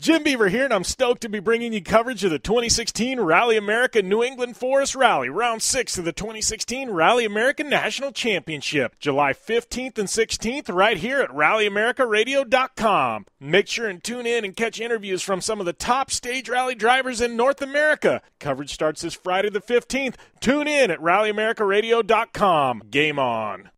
Jim Beaver here, and I'm stoked to be bringing you coverage of the 2016 Rally America New England Forest Rally, round six of the 2016 Rally America National Championship, July 15th and 16th, right here at RallyAmericaRadio.com. Make sure and tune in and catch interviews from some of the top stage rally drivers in North America. Coverage starts this Friday the 15th. Tune in at RallyAmericaRadio.com. Game on.